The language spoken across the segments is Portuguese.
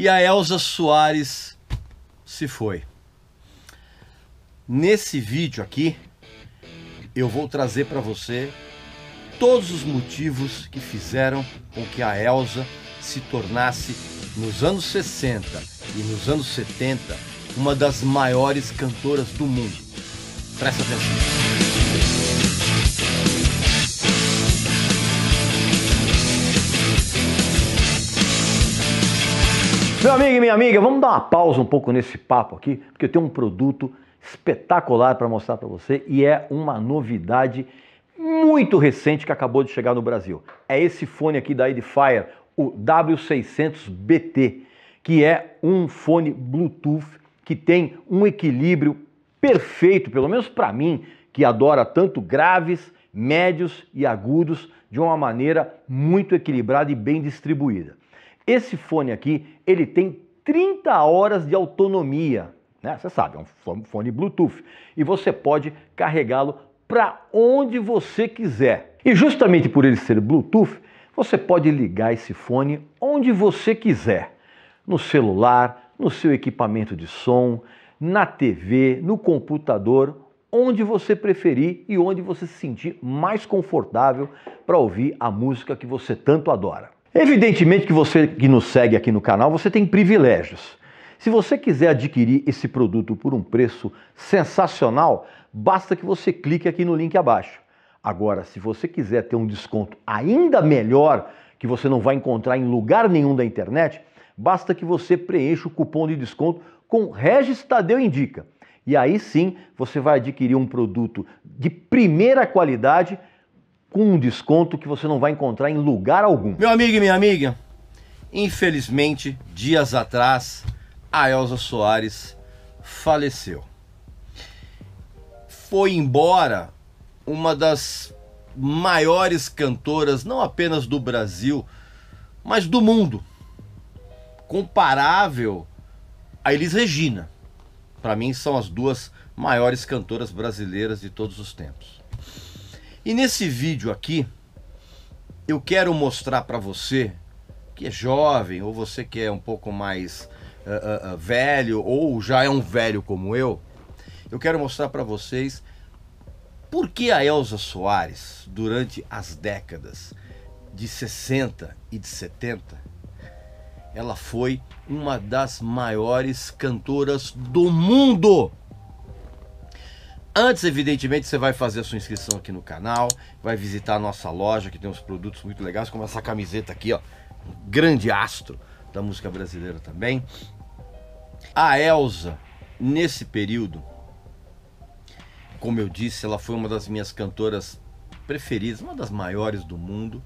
e a Elza Soares se foi. Nesse vídeo aqui, eu vou trazer para você todos os motivos que fizeram com que a Elsa se tornasse, nos anos 60 e nos anos 70, uma das maiores cantoras do mundo. Presta atenção. Meu amigo e minha amiga, vamos dar uma pausa um pouco nesse papo aqui, porque eu tenho um produto espetacular para mostrar para você e é uma novidade muito recente que acabou de chegar no Brasil. É esse fone aqui da Edifier, o W600BT, que é um fone Bluetooth que tem um equilíbrio perfeito, pelo menos para mim, que adora tanto graves, médios e agudos de uma maneira muito equilibrada e bem distribuída. Esse fone aqui, ele tem 30 horas de autonomia, né? Você sabe, é um fone Bluetooth e você pode carregá-lo para onde você quiser. E justamente por ele ser Bluetooth, você pode ligar esse fone onde você quiser. No celular, no seu equipamento de som, na TV, no computador, onde você preferir e onde você se sentir mais confortável para ouvir a música que você tanto adora. Evidentemente que você que nos segue aqui no canal, você tem privilégios. Se você quiser adquirir esse produto por um preço sensacional, basta que você clique aqui no link abaixo. Agora, se você quiser ter um desconto ainda melhor, que você não vai encontrar em lugar nenhum da internet, basta que você preencha o cupom de desconto com Regis Tadeu Indica. E aí sim você vai adquirir um produto de primeira qualidade com um desconto que você não vai encontrar em lugar algum. Meu amigo e minha amiga, infelizmente, dias atrás, a Elza Soares faleceu. Foi embora uma das maiores cantoras, não apenas do Brasil, mas do mundo. Comparável a Elis Regina. Para mim são as duas maiores cantoras brasileiras de todos os tempos. E nesse vídeo aqui, eu quero mostrar para você que é jovem ou você que é um pouco mais uh, uh, velho ou já é um velho como eu, eu quero mostrar para vocês por que a Elza Soares, durante as décadas de 60 e de 70, ela foi uma das maiores cantoras do mundo. Antes, evidentemente, você vai fazer a sua inscrição aqui no canal, vai visitar a nossa loja que tem uns produtos muito legais, como essa camiseta aqui, ó, um grande astro da música brasileira também. A Elsa, nesse período, como eu disse, ela foi uma das minhas cantoras preferidas, uma das maiores do mundo.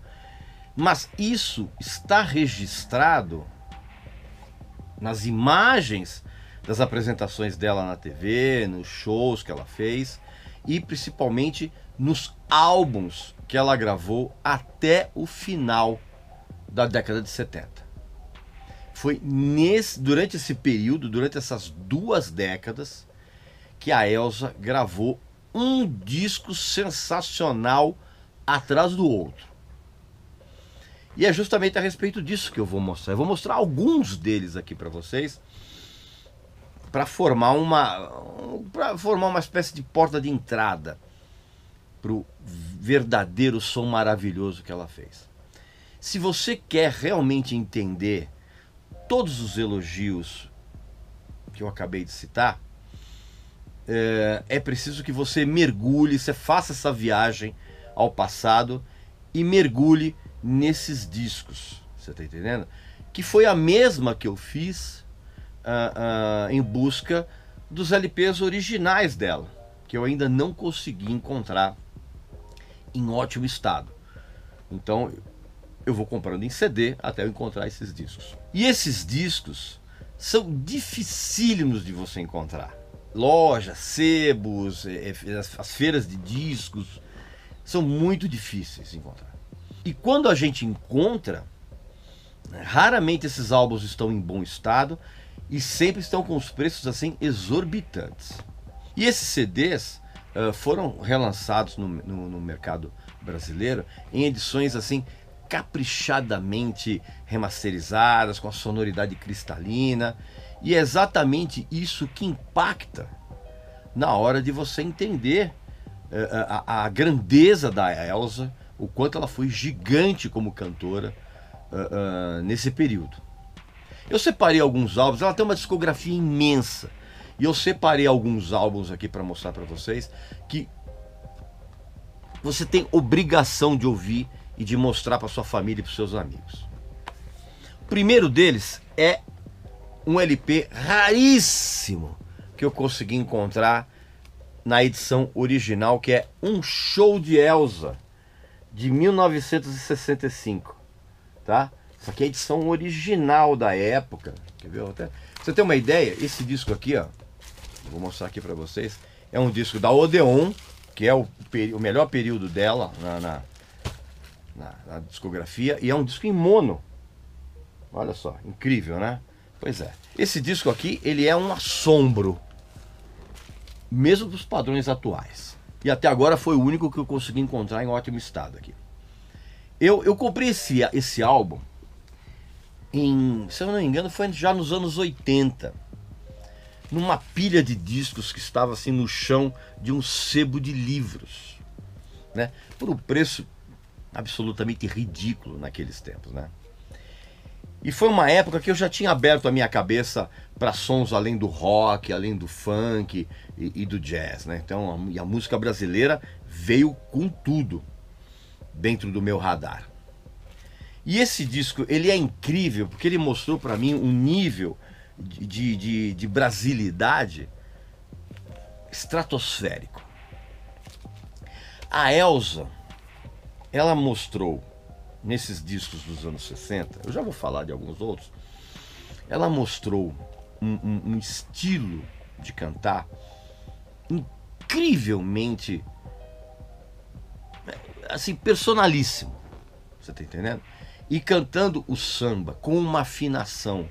Mas isso está registrado nas imagens das apresentações dela na TV, nos shows que ela fez e principalmente nos álbuns que ela gravou até o final da década de 70. Foi nesse, durante esse período, durante essas duas décadas, que a Elsa gravou um disco sensacional atrás do outro. E é justamente a respeito disso que eu vou mostrar. Eu vou mostrar alguns deles aqui para vocês para formar uma para formar uma espécie de porta de entrada para o verdadeiro som maravilhoso que ela fez. Se você quer realmente entender todos os elogios que eu acabei de citar, é, é preciso que você mergulhe, você faça essa viagem ao passado e mergulhe nesses discos. Você está entendendo? Que foi a mesma que eu fiz uh, uh, em busca dos LPs originais dela, que eu ainda não consegui encontrar em ótimo estado. Então eu vou comprando em CD até eu encontrar esses discos. E esses discos são dificílimos de você encontrar. Lojas, sebos, é, é, as feiras de discos são muito difíceis de encontrar. E quando a gente encontra, raramente esses álbuns estão em bom estado e sempre estão com os preços assim exorbitantes. E esses CDs uh, foram relançados no, no, no mercado brasileiro em edições assim caprichadamente remasterizadas, com a sonoridade cristalina. E é exatamente isso que impacta na hora de você entender uh, a, a, grandeza da Elsa, o quanto ela foi gigante como cantora uh, nesse período. Eu separei alguns álbuns, ela tem uma discografia imensa. E eu separei alguns álbuns aqui para mostrar para vocês que você tem obrigação de ouvir e de mostrar para sua família e para seus amigos. O primeiro deles é um LP raríssimo que eu consegui encontrar na edição original, que é Um Show de Elsa, de 1965, tá? Isso aqui é a edição original da época, quer ver? Até... Você tem uma ideia? Esse disco aqui, ó, vou mostrar aqui para vocês, é um disco da Odeon, que é o, o melhor período dela na, na, na, na discografia, e é um disco em mono. Olha só, incrível, né? Pois é. Esse disco aqui, ele é um assombro, mesmo dos padrões atuais. E até agora foi o único que eu consegui encontrar em ótimo estado aqui. Eu, eu comprei esse, esse álbum em, se eu não me engano, foi já nos anos 80 numa pilha de discos que estava assim no chão de um sebo de livros, né? Por um preço absolutamente ridículo naqueles tempos, né? E foi uma época que eu já tinha aberto a minha cabeça para sons além do rock, além do funk e, e do jazz, né? Então, a, a música brasileira veio com tudo dentro do meu radar. E esse disco, ele é incrível porque ele mostrou para mim um nível de, de, de brasilidade estratosférico. A Elsa, ela mostrou nesses discos dos anos 60, eu já vou falar de alguns outros, ela mostrou um, um, um estilo de cantar incrivelmente assim personalíssimo. Você tá entendendo? E cantando o samba com uma afinação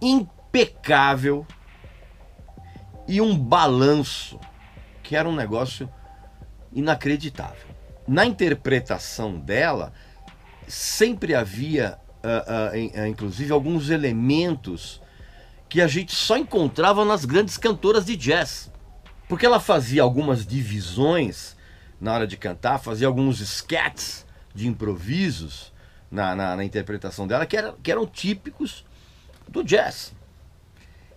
impecável e um balanço que era um negócio inacreditável. Na interpretação dela, sempre havia, uh, uh, inclusive, alguns elementos que a gente só encontrava nas grandes cantoras de jazz. Porque ela fazia algumas divisões na hora de cantar, fazia alguns sketches de improvisos na, na, na interpretação dela que, era, que eram típicos do jazz.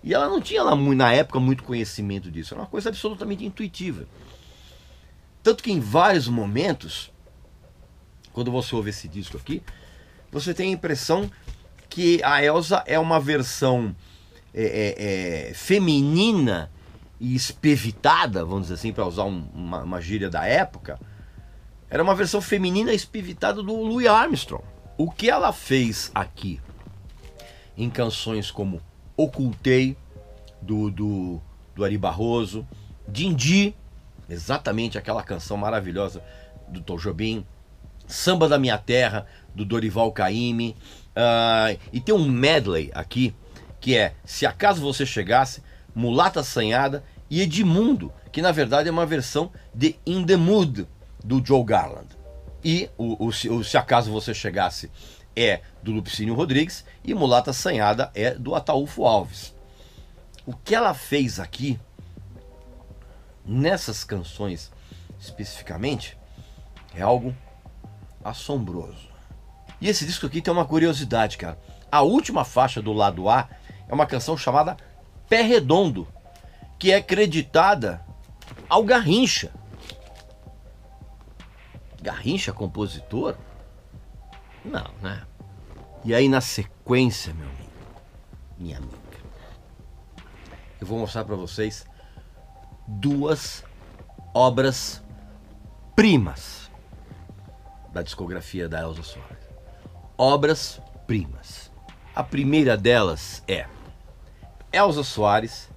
E ela não tinha lá, na época muito conhecimento disso, era uma coisa absolutamente intuitiva. Tanto que em vários momentos, quando você ouve esse disco aqui, você tem a impressão que a Elsa é uma versão é, é, é, feminina e espevitada, vamos dizer assim, para usar um, uma, uma gíria da época, era uma versão feminina espivitada do Louis Armstrong. O que ela fez aqui em canções como Ocultei, do, do, do Ari Barroso, Dindi, exatamente aquela canção maravilhosa do Tom Jobim, Samba da Minha Terra, do Dorival Caymmi, uh, e tem um medley aqui, que é Se Acaso Você Chegasse, Mulata Assanhada e Edmundo, que na verdade é uma versão de In The Mood, do Joe Garland. E o, o, o Se Acaso Você Chegasse é do Lupicínio Rodrigues e Mulata Assanhada é do Ataúfo Alves. O que ela fez aqui, nessas canções especificamente, é algo assombroso. E esse disco aqui tem uma curiosidade, cara. A última faixa do lado A é uma canção chamada Pé Redondo, que é creditada ao Garrincha. Garrincha, compositor? Não, né? E aí na sequência, meu amigo, minha amiga, eu vou mostrar para vocês duas obras primas da discografia da Elza Soares. Obras primas. A primeira delas é Elza Soares,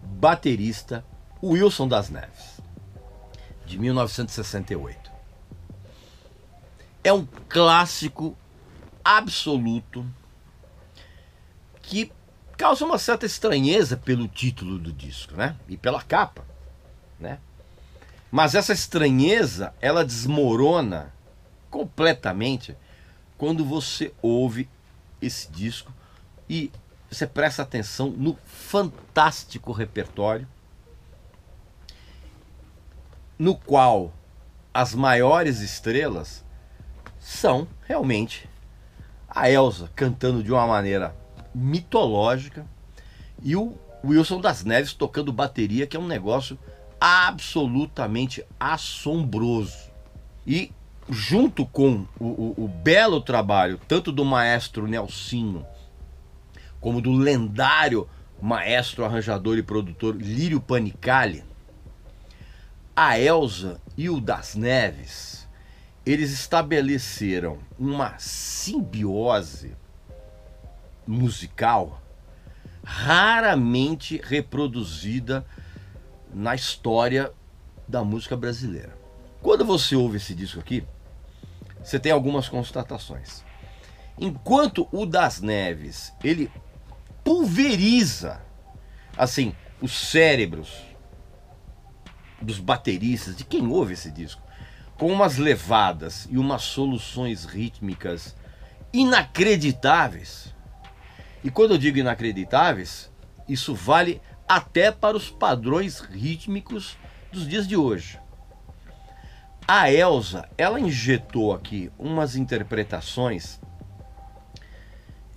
baterista Wilson das Neves, de 1968 é um clássico absoluto que causa uma certa estranheza pelo título do disco, né? E pela capa, né? Mas essa estranheza, ela desmorona completamente quando você ouve esse disco e você presta atenção no fantástico repertório no qual as maiores estrelas são realmente a Elsa cantando de uma maneira mitológica e o Wilson das Neves tocando bateria, que é um negócio absolutamente assombroso. E junto com o, o, o belo trabalho, tanto do maestro Nelsinho, como do lendário maestro arranjador e produtor Lírio Panicali, a Elsa e o das Neves, eles estabeleceram uma simbiose musical raramente reproduzida na história da música brasileira. Quando você ouve esse disco aqui, você tem algumas constatações. Enquanto o das Neves, ele pulveriza assim os cérebros dos bateristas, de quem ouve esse disco, com umas levadas e umas soluções rítmicas inacreditáveis. E quando eu digo inacreditáveis, isso vale até para os padrões rítmicos dos dias de hoje. A Elsa, ela injetou aqui umas interpretações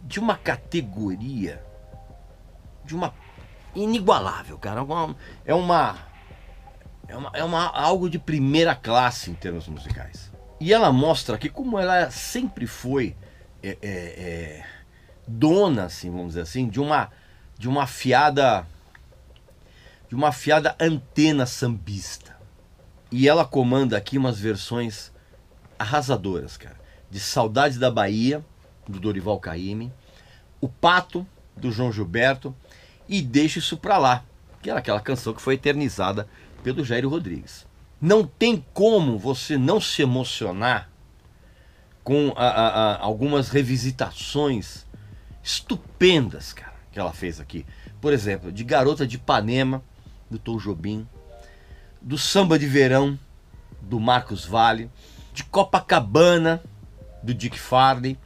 de uma categoria, de uma inigualável, cara. É uma é, uma, é uma, algo de primeira classe em termos musicais. E ela mostra que como ela sempre foi é, é, é, dona, assim, vamos dizer assim, de uma de uma fiada de uma fiada antena sambista. E ela comanda aqui umas versões arrasadoras, cara. De Saudade da Bahia, do Dorival Caymmi, O Pato, do João Gilberto, e Deixa Isso Pra Lá, que era aquela canção que foi eternizada pelo Jairo Rodrigues. Não tem como você não se emocionar com a, a, a, algumas revisitações estupendas, cara, que ela fez aqui. Por exemplo, de Garota de Ipanema, do Tom Jobim, do Samba de Verão, do Marcos Vale, de Copacabana, do Dick Farley,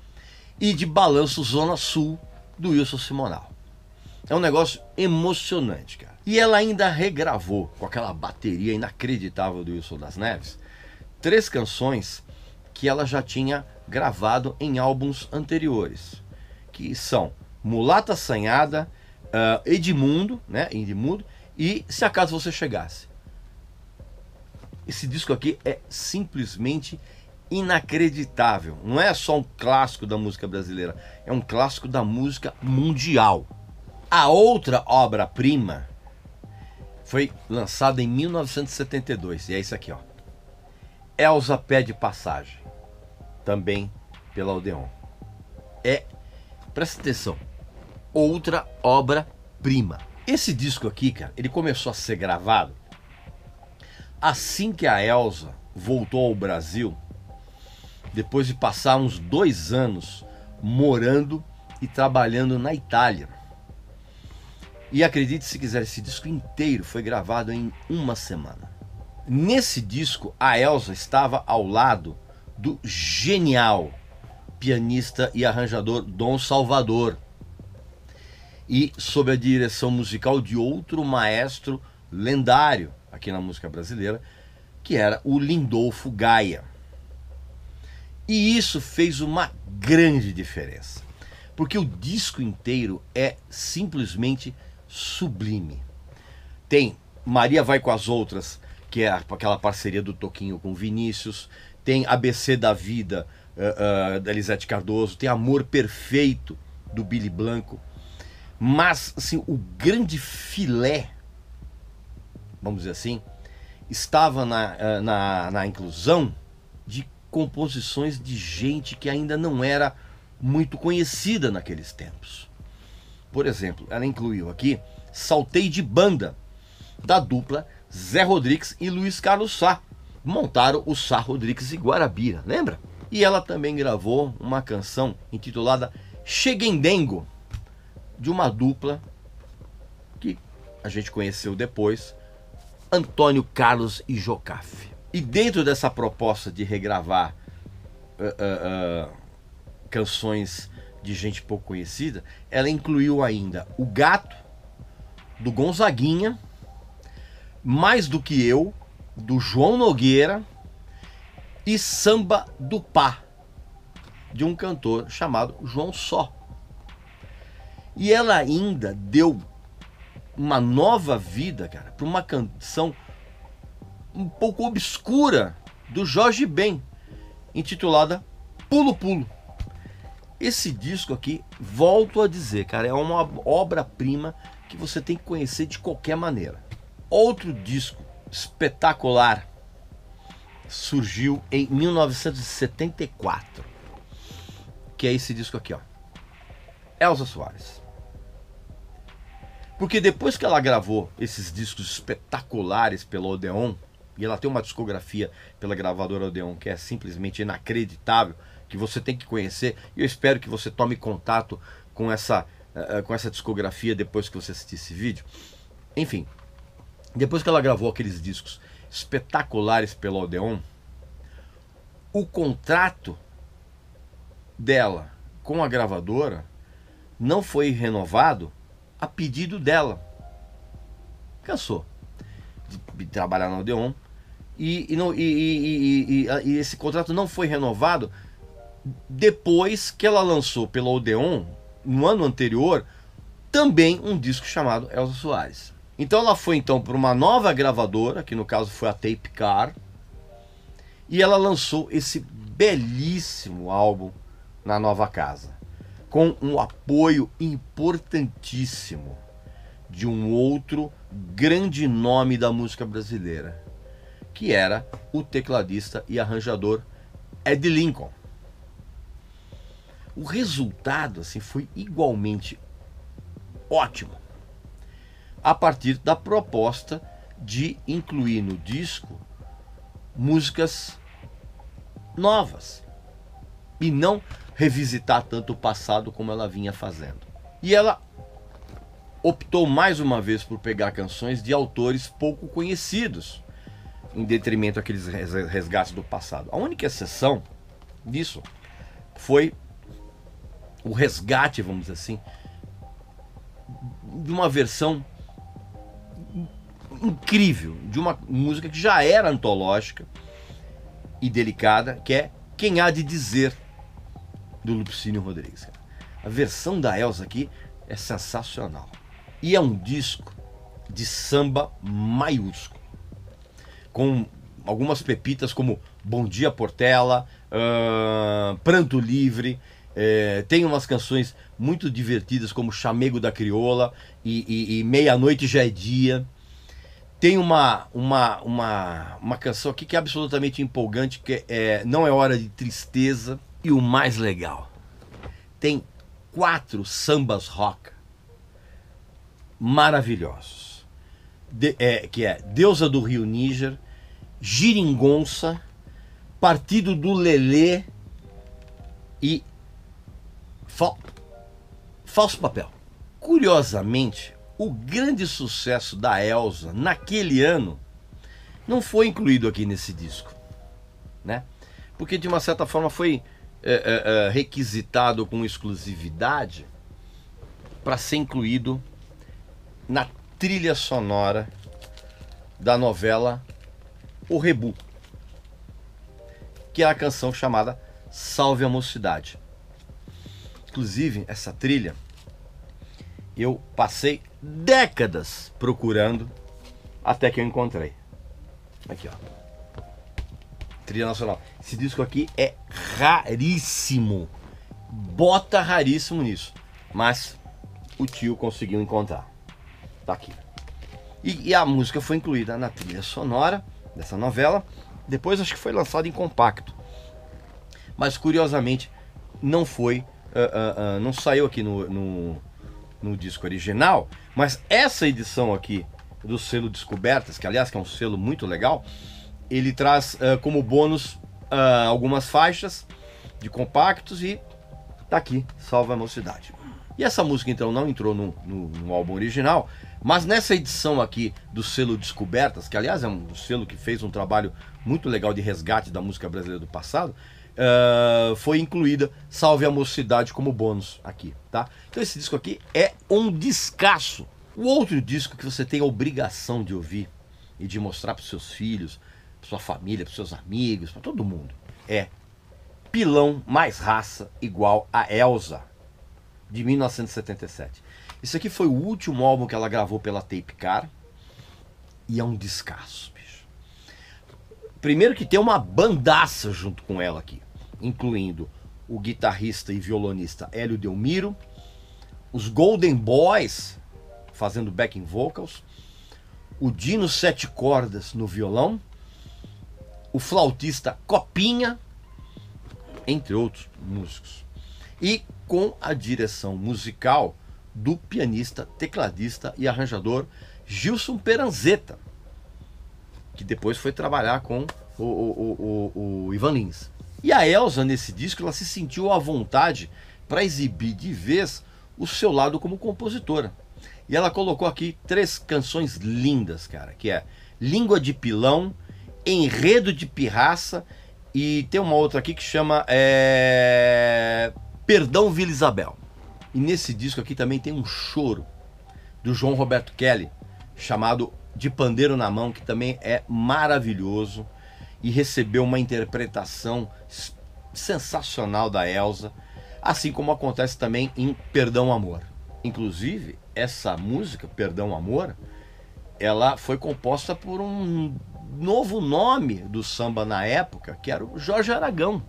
e de Balanço Zona Sul, do Wilson Simonal. É um negócio emocionante, cara. E ela ainda regravou, com aquela bateria inacreditável do Wilson das Neves, três canções que ela já tinha gravado em álbuns anteriores, que são Mulata Assanhada, uh, Edmundo, né, Edmundo, e Se Acaso Você Chegasse. Esse disco aqui é simplesmente inacreditável. Não é só um clássico da música brasileira, é um clássico da música mundial. A outra obra-prima foi lançada em 1972 e é isso aqui, ó. Elsa pede passagem, também pela Odeon. É, presta atenção, outra obra-prima. Esse disco aqui, cara, ele começou a ser gravado assim que a Elsa voltou ao Brasil, depois de passar uns dois anos morando e trabalhando na Itália. E acredite se quiser, esse disco inteiro foi gravado em uma semana. Nesse disco, a Elsa estava ao lado do genial pianista e arranjador Dom Salvador. E sob a direção musical de outro maestro lendário aqui na música brasileira, que era o Lindolfo Gaia. E isso fez uma grande diferença, porque o disco inteiro é simplesmente sublime. Tem Maria Vai com as Outras, que é aquela parceria do Toquinho com Vinícius. Tem ABC da Vida, uh, uh, da Elisete Cardoso. Tem Amor Perfeito, do Billy Blanco. Mas, assim, o grande filé, vamos dizer assim, estava na, uh, na, na inclusão de composições de gente que ainda não era muito conhecida naqueles tempos. Por exemplo, ela incluiu aqui Saltei de Banda, da dupla Zé Rodrigues e Luiz Carlos Sá. Montaram o Sá Rodrigues e Guarabira, lembra? E ela também gravou uma canção intitulada Cheguendengo, de uma dupla que a gente conheceu depois, Antônio Carlos e Jocafe. E dentro dessa proposta de regravar uh, uh, uh, canções de gente pouco conhecida, ela incluiu ainda O Gato, do Gonzaguinha, Mais do que Eu, do João Nogueira e Samba do Pá, de um cantor chamado João Só. E ela ainda deu uma nova vida, cara, para uma canção um pouco obscura do Jorge Ben, intitulada Pulo Pulo. Esse disco aqui, volto a dizer, cara, é uma obra-prima que você tem que conhecer de qualquer maneira. Outro disco espetacular surgiu em 1974, que é esse disco aqui, ó. Elza Soares. Porque depois que ela gravou esses discos espetaculares pela Odeon, e ela tem uma discografia pela gravadora Odeon que é simplesmente inacreditável, que você tem que conhecer. E eu espero que você tome contato com essa, uh, com essa discografia depois que você assistir esse vídeo. Enfim, depois que ela gravou aqueles discos espetaculares pela Odeon, o contrato dela com a gravadora não foi renovado a pedido dela. Cansou de trabalhar na Odeon e, e, e, e, esse contrato não foi renovado depois que ela lançou pela Odeon, no ano anterior, também um disco chamado Elza Soares. Então ela foi então para uma nova gravadora, que no caso foi a Tape Car, e ela lançou esse belíssimo álbum na nova casa, com um apoio importantíssimo de um outro grande nome da música brasileira, que era o tecladista e arranjador Ed Lincoln. O resultado assim foi igualmente ótimo. A partir da proposta de incluir no disco músicas novas e não revisitar tanto o passado como ela vinha fazendo. E ela optou mais uma vez por pegar canções de autores pouco conhecidos, em detrimento daqueles resgates do passado. A única exceção disso foi o resgate, vamos dizer assim, de uma versão incrível de uma música que já era antológica e delicada, que é Quem Há de Dizer, do Lupicínio Rodrigues. A versão da Elsa aqui é sensacional. E é um disco de samba maiúsculo com algumas pepitas como Bom Dia Portela, uh, Pranto Livre. É, tem umas canções muito divertidas como Chamego da Crioula e, e, e Meia-Noite Já é Dia. Tem uma, uma, uma, uma canção aqui que é absolutamente empolgante, que é Não é Hora de Tristeza. E o mais legal, tem quatro sambas rock maravilhosos. De, é, que é Deusa do Rio Níger, Giringonça, Partido do Lelê e. Falso Papel. Curiosamente, o grande sucesso da Elsa naquele ano não foi incluído aqui nesse disco, né? Porque de uma certa forma foi é, é, requisitado com exclusividade para ser incluído na trilha sonora da novela O Rebu, que é a canção chamada Salve a Mocidade. Inclusive, essa trilha eu passei décadas procurando até que eu encontrei. Aqui, ó. Trilha nacional. Esse disco aqui é raríssimo. Bota raríssimo nisso. Mas o tio conseguiu encontrar. Tá aqui. E, e, a música foi incluída na trilha sonora dessa novela. Depois acho que foi lançada em compacto. Mas curiosamente não foi. Uh, uh, uh, não saiu aqui no, no, no, disco original. Mas essa edição aqui do selo Descobertas, que aliás que é um selo muito legal, ele traz como bônus algumas faixas de compactos e tá aqui, Salva a Mocidade. E essa música então não entrou no, no, no álbum original, mas nessa edição aqui do selo Descobertas, que aliás é um selo que fez um trabalho muito legal de resgate da música brasileira do passado, uh, foi incluída Salve a Mocidade como bônus aqui, tá? Então esse disco aqui é um descasso. O outro disco que você tem a obrigação de ouvir e de mostrar para seus filhos, para sua família, para seus amigos, para todo mundo, é Pilão mais raça igual a Elsa, de 1977. Isso aqui foi o último álbum que ela gravou pela Tape Car e é um descasso, bicho. Primeiro que tem uma bandaça junto com ela aqui, incluindo o guitarrista e violonista Hélio Delmiro, os Golden Boys fazendo backing vocals, o Dino Sete Cordas no violão, o flautista Copinha entre outros músicos. E com a direção musical do pianista, tecladista e arranjador Gilson Peranzetta, que depois foi trabalhar com o, o, o, o Ivan Lins. E a Elsa, nesse disco, ela se sentiu à vontade para exibir de vez o seu lado como compositora. E ela colocou aqui três canções lindas, cara, que é Língua de Pilão, Enredo de Pirraça e tem uma outra aqui que chama é... Perdão Vila Isabel. E nesse disco aqui também tem um choro do João Roberto Kelly, chamado De Pandeiro na Mão, que também é maravilhoso e recebeu uma interpretação sensacional da Elsa, assim como acontece também em Perdão Amor. Inclusive, essa música, Perdão Amor, ela foi composta por um novo nome do samba na época, que era o Jorge Aragão.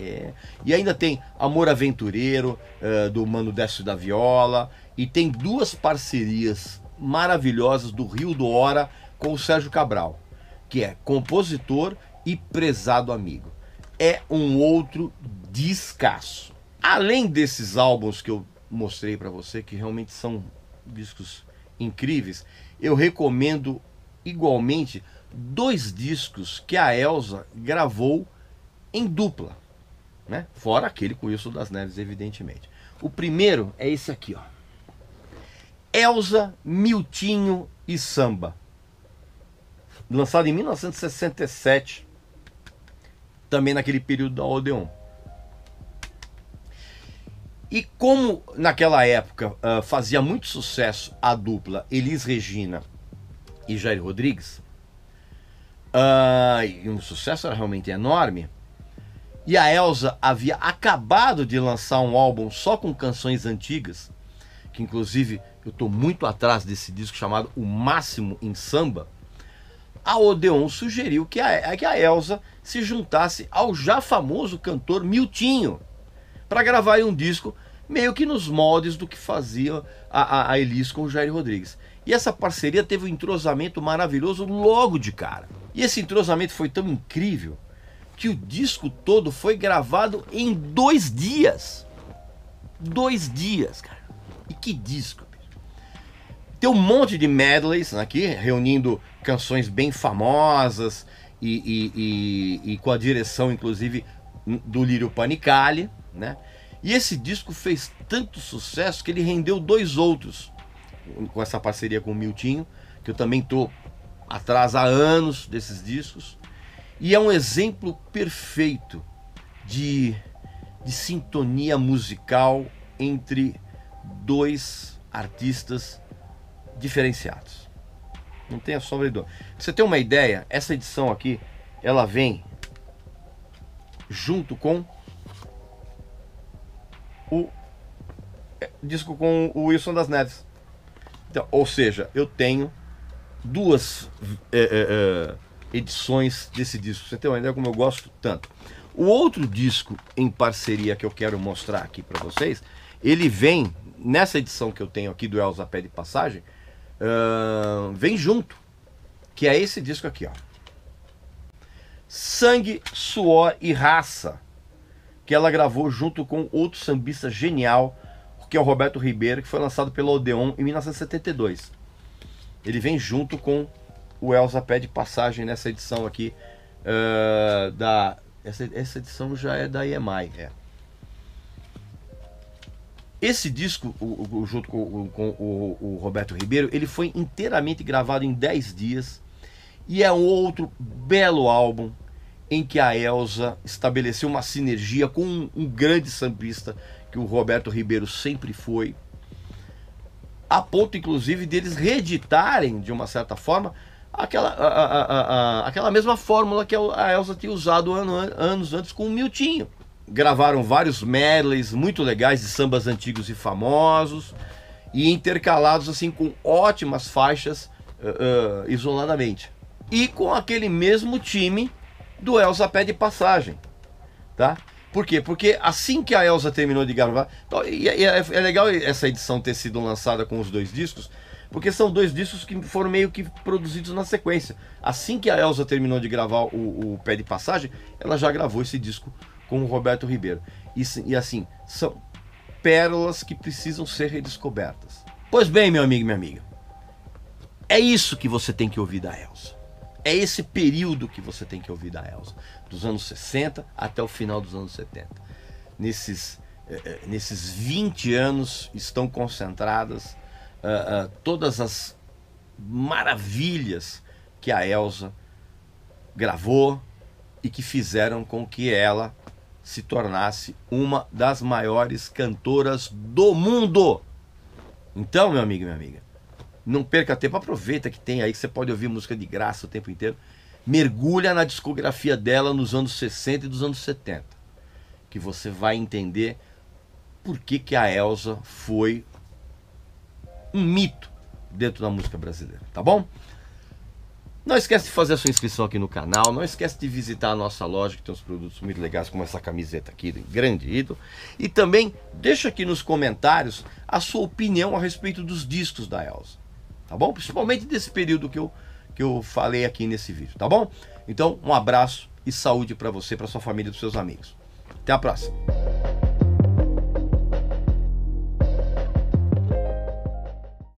É. E ainda tem Amor Aventureiro, uh, do Mano Décio da Viola, e tem duas parcerias maravilhosas do Rio do Hora com o Sérgio Cabral, que é compositor e prezado amigo. É um outro descasso. Além desses álbuns que eu mostrei para você, que realmente são discos incríveis, eu recomendo igualmente dois discos que a Elsa gravou em dupla, né? Fora aquele com Wilson das Neves, evidentemente. O primeiro é esse aqui, ó. Elsa, Miltinho e Samba. Lançado em 1967, também naquele período da Odeon. E como naquela época uh, fazia muito sucesso a dupla Elis Regina e Jair Rodrigues, uh, e um sucesso era realmente enorme, e a Elsa havia acabado de lançar um álbum só com canções antigas, que inclusive eu estou muito atrás desse disco chamado O Máximo em Samba, a Odeon sugeriu que a, que a Elsa se juntasse ao já famoso cantor Miltinho para gravar um disco meio que nos moldes do que fazia a, a, a Elis com o Jair Rodrigues. E essa parceria teve um entrosamento maravilhoso logo de cara. E esse entrosamento foi tão incrível que o disco todo foi gravado em dois dias. Dois dias, cara. E que disco. Tem um monte de medleys aqui, reunindo canções bem famosas e, e, e, e com a direção, inclusive, do Lírio Panicali, né? E esse disco fez tanto sucesso que ele rendeu dois outros com essa parceria com o Miltinho, que eu também tô atrás há anos desses discos. E é um exemplo perfeito de, de sintonia musical entre dois artistas diferenciados. Não tenha sombra de você ter uma ideia, essa edição aqui, ela vem junto com o é, disco com o Wilson das Neves. Então, ou seja, eu tenho duas é, é, é, edições desse disco. Você tem uma ideia como eu gosto tanto. O outro disco em parceria que eu quero mostrar aqui para vocês, ele vem nessa edição que eu tenho aqui do Elza Pé de Passagem, vem junto, que é esse disco aqui, ó. Sangue, Suor e Raça que ela gravou junto com outro sambista genial, que é o Roberto Ribeiro, que foi lançado pela Odeon em 1972. Ele vem junto com o Elza Pé de Passagem nessa edição aqui uh, da. Essa, essa edição já é da EMI. É. Esse disco, o, o, junto com, com o, Roberto Ribeiro, ele foi inteiramente gravado em 10 dias e é um outro belo álbum em que a Elsa estabeleceu uma sinergia com um, um grande sambista que o Roberto Ribeiro sempre foi, a ponto inclusive deles reeditarem de uma certa forma aquela, a, a, a, aquela mesma fórmula que a Elsa tinha usado ano, anos antes com o Miltinho. Gravaram vários medleys muito legais de sambas antigos e famosos e intercalados assim com ótimas faixas uh, uh, isoladamente. E com aquele mesmo time do Elsa Pé de Passagem, tá? Por quê? Porque assim que a Elsa terminou de gravar, e é, é, é legal essa edição ter sido lançada com os dois discos, porque são dois discos que foram meio que produzidos na sequência. Assim que a Elsa terminou de gravar o, o Pé de Passagem, ela já gravou esse disco com o Roberto Ribeiro. E, e assim, são pérolas que precisam ser redescobertas. Pois bem, meu amigo e minha amiga, é isso que você tem que ouvir da Elsa. É esse período que você tem que ouvir da Elsa, dos anos 60 até o final dos anos 70. Nesses, eh, eh, nesses 20 anos estão concentradas uh, uh, todas as maravilhas que a Elsa gravou e que fizeram com que ela se tornasse uma das maiores cantoras do mundo. Então, meu amigo e minha amiga, não perca tempo, aproveita que tem aí que você pode ouvir música de graça o tempo inteiro. Mergulha na discografia dela nos anos 60 e dos anos 70, que você vai entender por que, que a Elsa foi um mito dentro da música brasileira, tá bom? Não esquece de fazer a sua inscrição aqui no canal, não esquece de visitar a nossa loja que tem uns produtos muito legais como essa camiseta aqui, grande ídolo. E também deixa aqui nos comentários a sua opinião a respeito dos discos da Elsa, tá bom? Principalmente desse período que eu, que eu falei aqui nesse vídeo, tá bom? Então, um abraço e saúde para você, para sua família e para seus amigos. Até a próxima.